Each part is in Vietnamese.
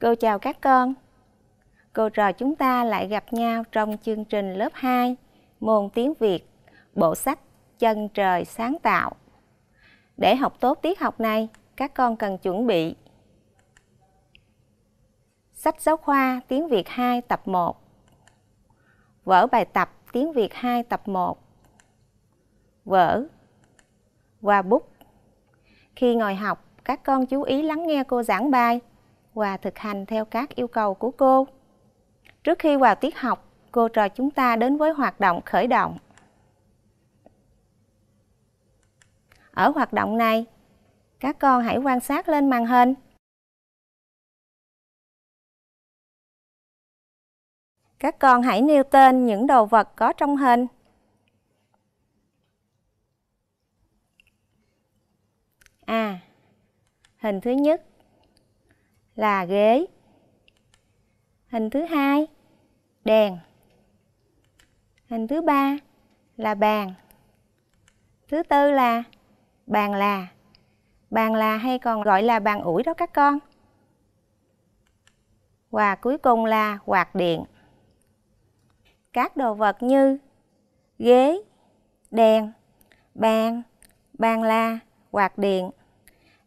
Cô chào các con. Cô trò chúng ta lại gặp nhau trong chương trình lớp 2, môn tiếng Việt, bộ sách Chân trời sáng tạo. Để học tốt tiết học này, các con cần chuẩn bị Sách giáo khoa tiếng Việt 2 tập 1 Vở bài tập tiếng Việt 2 tập 1 Vở Và bút Khi ngồi học, các con chú ý lắng nghe cô giảng bài và thực hành theo các yêu cầu của cô. Trước khi vào tiết học, cô trò chúng ta đến với hoạt động khởi động. Ở hoạt động này, các con hãy quan sát lên màn hình. Các con hãy nêu tên những đồ vật có trong hình. À, hình thứ nhất là ghế. Hình thứ hai, đèn. Hình thứ ba là bàn. Thứ tư là bàn là. Bàn là hay còn gọi là bàn ủi đó các con. Và cuối cùng là quạt điện. Các đồ vật như ghế, đèn, bàn, bàn la, quạt điện.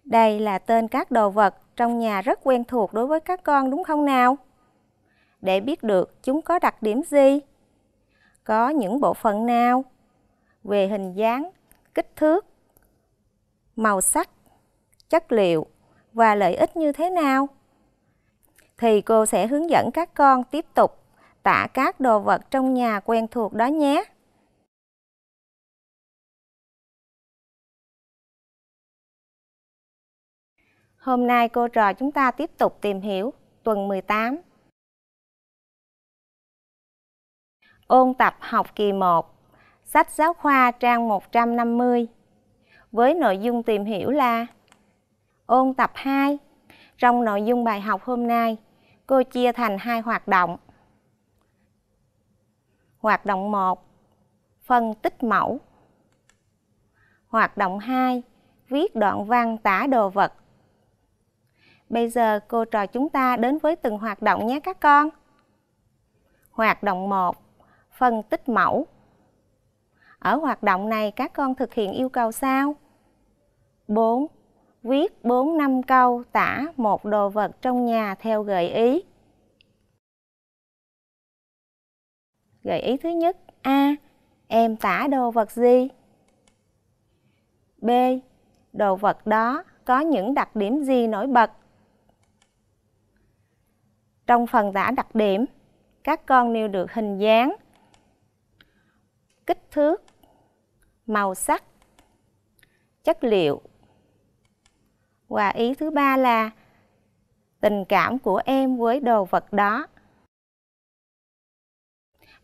Đây là tên các đồ vật trong nhà rất quen thuộc đối với các con đúng không nào? Để biết được chúng có đặc điểm gì? Có những bộ phận nào? Về hình dáng, kích thước, màu sắc, chất liệu và lợi ích như thế nào? Thì cô sẽ hướng dẫn các con tiếp tục tả các đồ vật trong nhà quen thuộc đó nhé. Hôm nay cô trò chúng ta tiếp tục tìm hiểu tuần 18. Ôn tập học kỳ 1, sách giáo khoa trang 150 với nội dung tìm hiểu là Ôn tập 2. Trong nội dung bài học hôm nay, cô chia thành hai hoạt động. Hoạt động 1. Phân tích mẫu. Hoạt động 2. Viết đoạn văn tả đồ vật Bây giờ cô trò chúng ta đến với từng hoạt động nhé các con. Hoạt động 1. Phân tích mẫu. Ở hoạt động này các con thực hiện yêu cầu sau. 4. Viết 4 năm câu tả một đồ vật trong nhà theo gợi ý. Gợi ý thứ nhất, A. Em tả đồ vật gì? B. Đồ vật đó có những đặc điểm gì nổi bật? Trong phần tả đặc điểm, các con nêu được hình dáng, kích thước, màu sắc, chất liệu. Và ý thứ ba là tình cảm của em với đồ vật đó.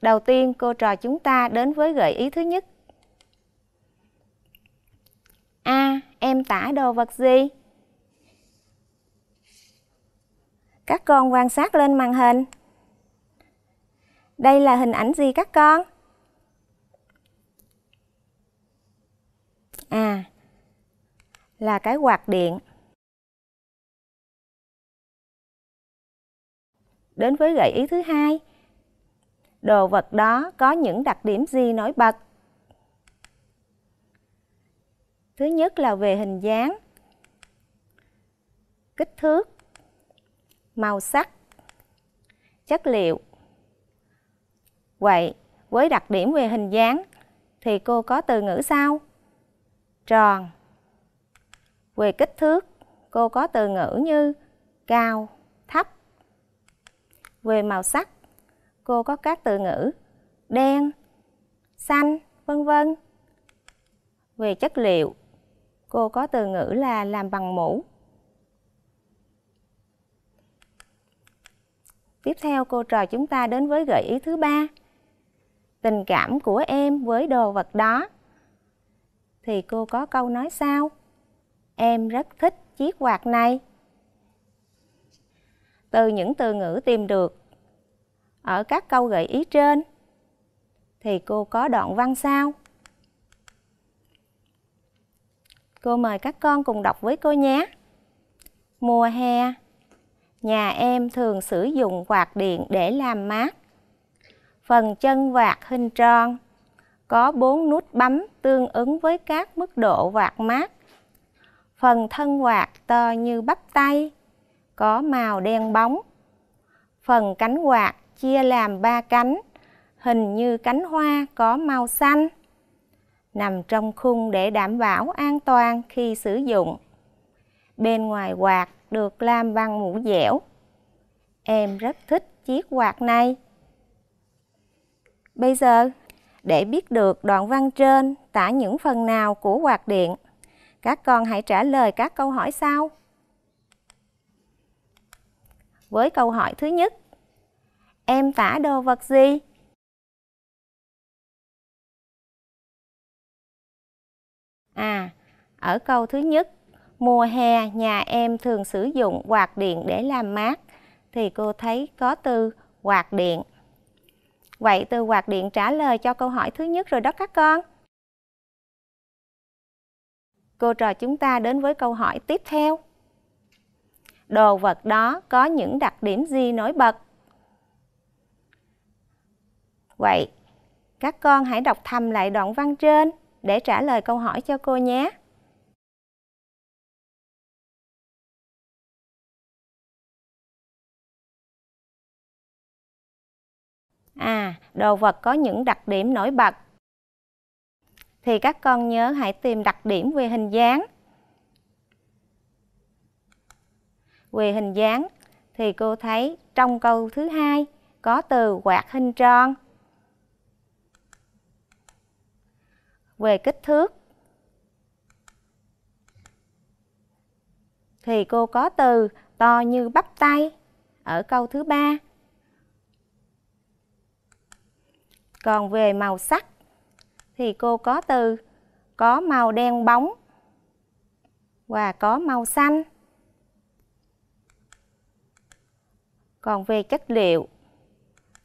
Đầu tiên cô trò chúng ta đến với gợi ý thứ nhất. A. em tả đồ vật gì? Các con quan sát lên màn hình. Đây là hình ảnh gì các con? À, là cái quạt điện. Đến với gợi ý thứ hai. Đồ vật đó có những đặc điểm gì nổi bật? Thứ nhất là về hình dáng, kích thước, màu sắc, chất liệu. Vậy, với đặc điểm về hình dáng thì cô có từ ngữ sau. Tròn. Về kích thước, cô có từ ngữ như cao, thấp. Về màu sắc, cô có các từ ngữ đen, xanh, vân vân. Về chất liệu, cô có từ ngữ là làm bằng mũ. Tiếp theo cô trò chúng ta đến với gợi ý thứ ba. Tình cảm của em với đồ vật đó. Thì cô có câu nói sao Em rất thích chiếc quạt này. Từ những từ ngữ tìm được ở các câu gợi ý trên thì cô có đoạn văn sao Cô mời các con cùng đọc với cô nhé. Mùa hè, nhà em thường sử dụng quạt điện để làm mát. Phần chân quạt hình tròn, có 4 nút bấm tương ứng với các mức độ quạt mát. Phần thân quạt to như bắp tay, có màu đen bóng. Phần cánh quạt chia làm ba cánh, hình như cánh hoa có màu xanh. Nằm trong khung để đảm bảo an toàn khi sử dụng. Bên ngoài quạt được làm bằng mũ dẻo. Em rất thích chiếc quạt này. Bây giờ, để biết được đoạn văn trên tả những phần nào của quạt điện, các con hãy trả lời các câu hỏi sau. Với câu hỏi thứ nhất, em tả đồ vật gì? À, ở câu thứ nhất, mùa hè nhà em thường sử dụng quạt điện để làm mát, thì cô thấy có từ quạt điện. Vậy từ quạt điện trả lời cho câu hỏi thứ nhất rồi đó các con. Cô trò chúng ta đến với câu hỏi tiếp theo. Đồ vật đó có những đặc điểm gì nổi bật? Vậy, các con hãy đọc thầm lại đoạn văn trên để trả lời câu hỏi cho cô nhé. À, đồ vật có những đặc điểm nổi bật. Thì các con nhớ hãy tìm đặc điểm về hình dáng. Về hình dáng thì cô thấy trong câu thứ hai có từ quạt hình tròn. Về kích thước thì cô có từ to như bắp tay ở câu thứ ba. Còn về màu sắc thì cô có từ có màu đen bóng và có màu xanh. Còn về chất liệu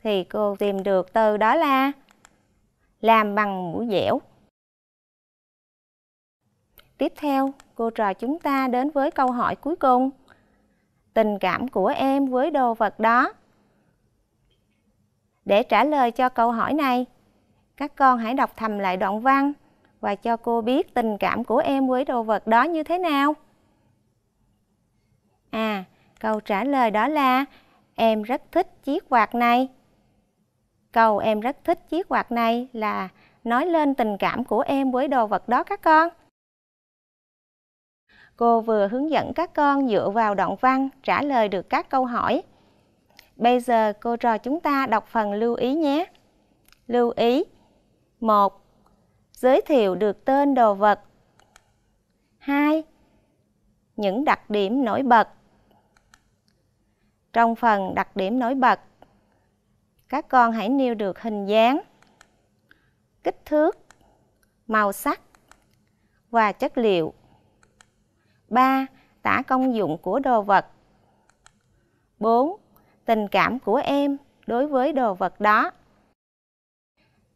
thì cô tìm được từ đó là làm bằng mũi dẻo. Tiếp theo, cô trò chúng ta đến với câu hỏi cuối cùng. Tình cảm của em với đồ vật đó để trả lời cho câu hỏi này, các con hãy đọc thầm lại đoạn văn và cho cô biết tình cảm của em với đồ vật đó như thế nào. À, câu trả lời đó là em rất thích chiếc quạt này. Câu em rất thích chiếc quạt này là nói lên tình cảm của em với đồ vật đó các con. Cô vừa hướng dẫn các con dựa vào đoạn văn trả lời được các câu hỏi Bây giờ cô trò chúng ta đọc phần lưu ý nhé. Lưu ý 1. Giới thiệu được tên đồ vật 2. Những đặc điểm nổi bật Trong phần đặc điểm nổi bật, các con hãy nêu được hình dáng, kích thước, màu sắc và chất liệu. 3. Tả công dụng của đồ vật 4 tình cảm của em đối với đồ vật đó.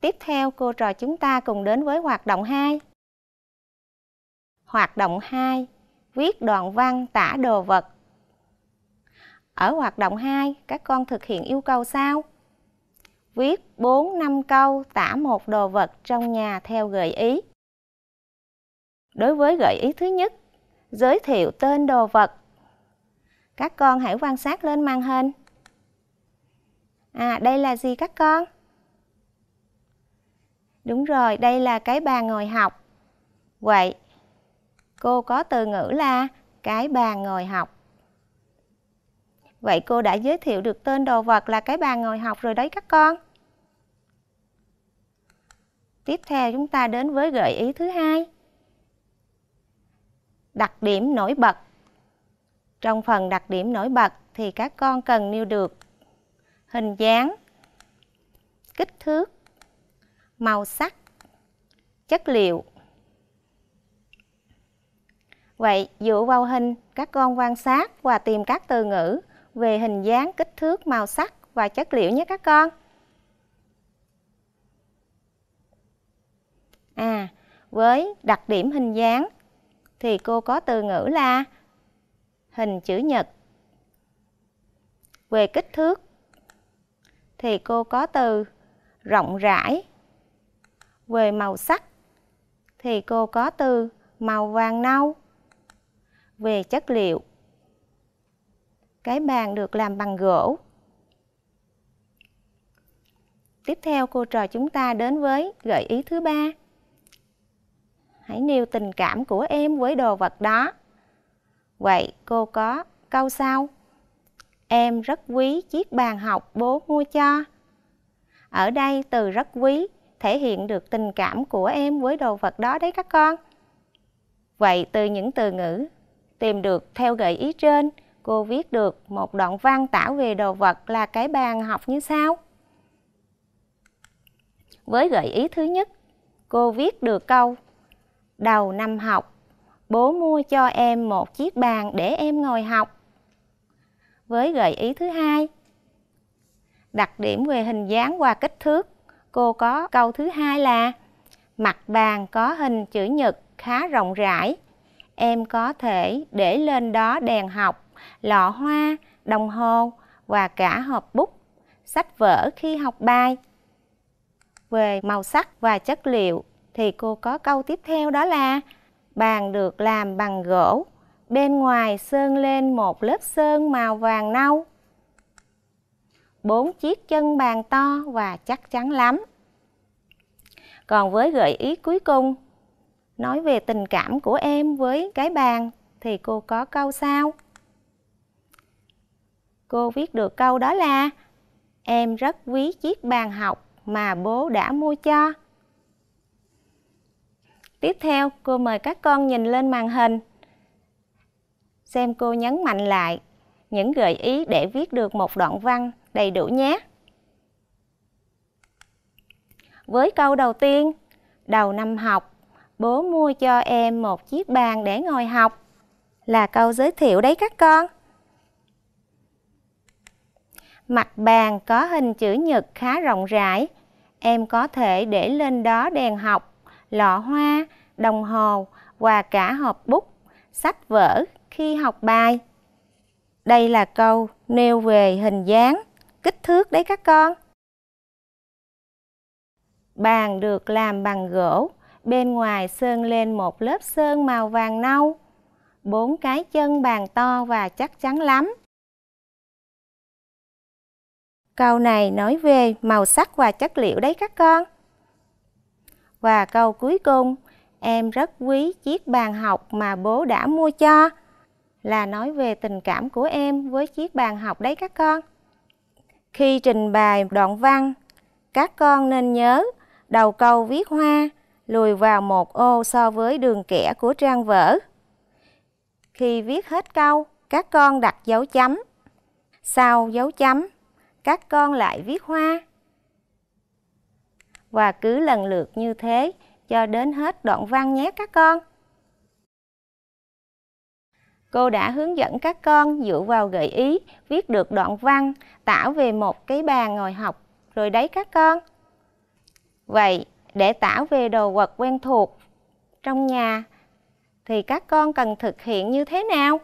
Tiếp theo cô trò chúng ta cùng đến với hoạt động 2. Hoạt động 2. Viết đoạn văn tả đồ vật. Ở hoạt động 2, các con thực hiện yêu cầu sau. Viết 4-5 câu tả một đồ vật trong nhà theo gợi ý. Đối với gợi ý thứ nhất, giới thiệu tên đồ vật. Các con hãy quan sát lên màn hình. À, đây là gì các con? Đúng rồi, đây là cái bàn ngồi học. Vậy, cô có từ ngữ là cái bàn ngồi học. Vậy cô đã giới thiệu được tên đồ vật là cái bàn ngồi học rồi đấy các con. Tiếp theo chúng ta đến với gợi ý thứ hai. Đặc điểm nổi bật. Trong phần đặc điểm nổi bật thì các con cần nêu được hình dáng, kích thước, màu sắc, chất liệu. Vậy dựa vào hình, các con quan sát và tìm các từ ngữ về hình dáng, kích thước, màu sắc và chất liệu nhé các con. À, với đặc điểm hình dáng thì cô có từ ngữ là hình chữ nhật, Về kích thước thì cô có từ rộng rãi. Về màu sắc thì cô có từ màu vàng nâu. Về chất liệu, cái bàn được làm bằng gỗ. Tiếp theo cô trò chúng ta đến với gợi ý thứ ba. Hãy nêu tình cảm của em với đồ vật đó. Vậy cô có câu sau. Em rất quý chiếc bàn học bố mua cho. Ở đây từ rất quý thể hiện được tình cảm của em với đồ vật đó đấy các con. Vậy từ những từ ngữ tìm được theo gợi ý trên, cô viết được một đoạn văn tả về đồ vật là cái bàn học như sau. Với gợi ý thứ nhất, cô viết được câu Đầu năm học, bố mua cho em một chiếc bàn để em ngồi học. Với gợi ý thứ hai, đặc điểm về hình dáng và kích thước, cô có câu thứ hai là mặt bàn có hình chữ nhật khá rộng rãi. Em có thể để lên đó đèn học, lọ hoa, đồng hồ và cả hộp bút, sách vở khi học bài. Về màu sắc và chất liệu thì cô có câu tiếp theo đó là bàn được làm bằng gỗ, bên ngoài sơn lên một lớp sơn màu vàng nâu. Bốn chiếc chân bàn to và chắc chắn lắm. Còn với gợi ý cuối cùng, nói về tình cảm của em với cái bàn thì cô có câu sao? Cô viết được câu đó là Em rất quý chiếc bàn học mà bố đã mua cho. Tiếp theo, cô mời các con nhìn lên màn hình. Xem cô nhấn mạnh lại những gợi ý để viết được một đoạn văn đầy đủ nhé. Với câu đầu tiên, đầu năm học, bố mua cho em một chiếc bàn để ngồi học là câu giới thiệu đấy các con. Mặt bàn có hình chữ nhật khá rộng rãi, em có thể để lên đó đèn học, lọ hoa, đồng hồ và cả hộp bút, sách vở khi học bài. Đây là câu nêu về hình dáng, kích thước đấy các con. Bàn được làm bằng gỗ, bên ngoài sơn lên một lớp sơn màu vàng nâu. Bốn cái chân bàn to và chắc chắn lắm. Câu này nói về màu sắc và chất liệu đấy các con. Và câu cuối cùng, em rất quý chiếc bàn học mà bố đã mua cho là nói về tình cảm của em với chiếc bàn học đấy các con. Khi trình bày đoạn văn, các con nên nhớ đầu câu viết hoa lùi vào một ô so với đường kẻ của trang vở. Khi viết hết câu, các con đặt dấu chấm. Sau dấu chấm, các con lại viết hoa. Và cứ lần lượt như thế cho đến hết đoạn văn nhé các con. Cô đã hướng dẫn các con dựa vào gợi ý viết được đoạn văn tả về một cái bàn ngồi học rồi đấy các con. Vậy để tả về đồ vật quen thuộc trong nhà thì các con cần thực hiện như thế nào?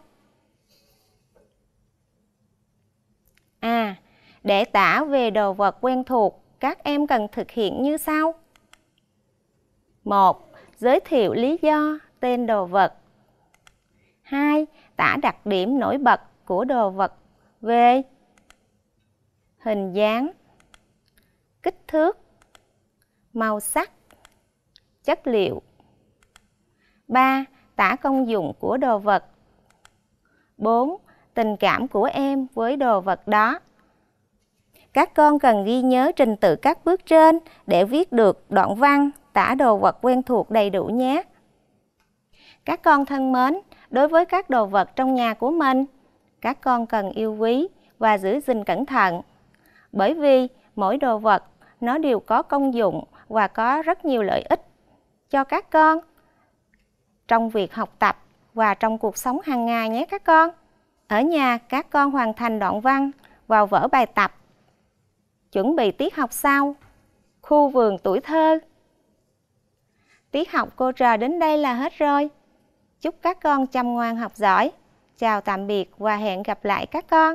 À, để tả về đồ vật quen thuộc, các em cần thực hiện như sau. 1. Giới thiệu lý do tên đồ vật. 2. Tả đặc điểm nổi bật của đồ vật về hình dáng, kích thước, màu sắc, chất liệu. 3. Tả công dụng của đồ vật. 4. Tình cảm của em với đồ vật đó. Các con cần ghi nhớ trình tự các bước trên để viết được đoạn văn tả đồ vật quen thuộc đầy đủ nhé. Các con thân mến, đối với các đồ vật trong nhà của mình, các con cần yêu quý và giữ gìn cẩn thận. Bởi vì mỗi đồ vật nó đều có công dụng và có rất nhiều lợi ích cho các con trong việc học tập và trong cuộc sống hàng ngày nhé các con. Ở nhà các con hoàn thành đoạn văn vào vở bài tập. Chuẩn bị tiết học sau. Khu vườn tuổi thơ. Tiết học cô trò đến đây là hết rồi. Chúc các con chăm ngoan học giỏi. Chào tạm biệt và hẹn gặp lại các con.